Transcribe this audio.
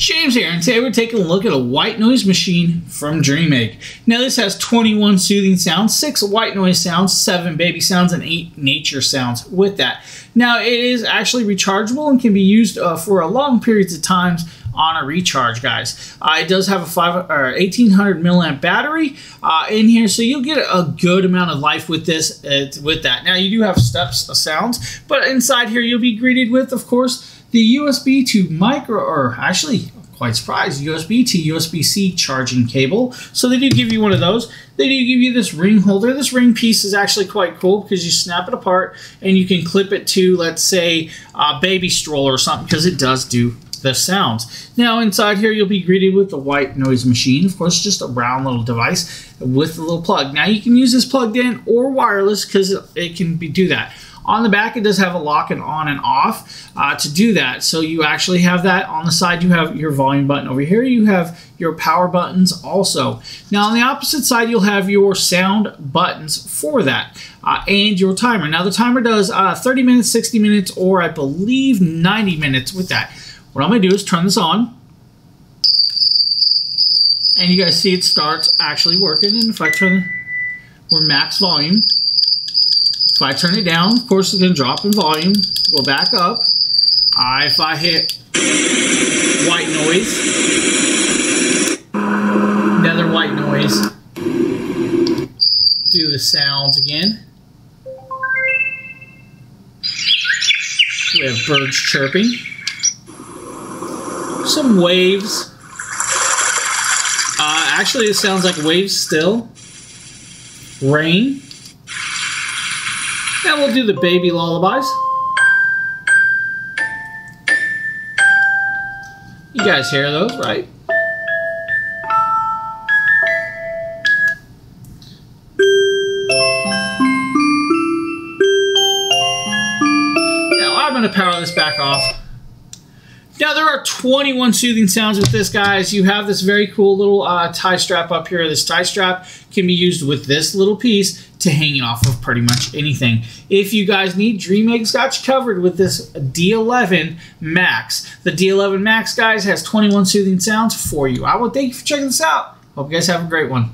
James here, and today we're taking a look at a white noise machine from Dreamegg. Now this has 21 soothing sounds, 6 white noise sounds, 7 baby sounds, and 8 nature sounds with that. Now it is actually rechargeable and can be used uh, for a long periods of times on a recharge, guys. Uh, it does have a five or 1800 milliamp battery uh, in here, so you'll get a good amount of life with this. Uh, with that, now you do have steps of sounds, but inside here you'll be greeted with, of course, the USB to micro, or actually, quite surprised, USB to USB-C charging cable. So they do give you one of those. They do give you this ring holder. This ring piece is actually quite cool because you snap it apart and you can clip it to, let's say, a baby stroller or something because it does do the sounds. Now inside here you'll be greeted with the white noise machine. Of course just a round little device with a little plug. Now you can use this plugged in or wireless because it can be, do that. On the back, it does have a lock and on and off uh, to do that. So you actually have that. On the side, you have your volume button. Over here, you have your power buttons also. Now, on the opposite side, you'll have your sound buttons for that uh, and your timer. Now, the timer does uh, 30 minutes, 60 minutes, or I believe 90 minutes with that. What I'm going to do is turn this on. And you guys see it starts actually working. And if I turn, we're max volume. If I turn it down, of course it's going to drop in volume. Go back up. Uh, if I hit white noise, another white noise, do the sounds again. We have birds chirping. Some waves. Uh, actually, it sounds like waves still. Rain. We'll do the baby lullabies. You guys hear those, right? Now I'm going to power this back off. Now there are 21 soothing sounds with this, guys. You have this very cool little uh, tie strap up here. This tie strap can be used with this little piece to hang it off of pretty much anything. If you guys need, Dreamegg's got you covered with this D11 Max. The D11 Max, guys, has 21 soothing sounds for you. I want to thank you for checking this out. Hope you guys have a great one.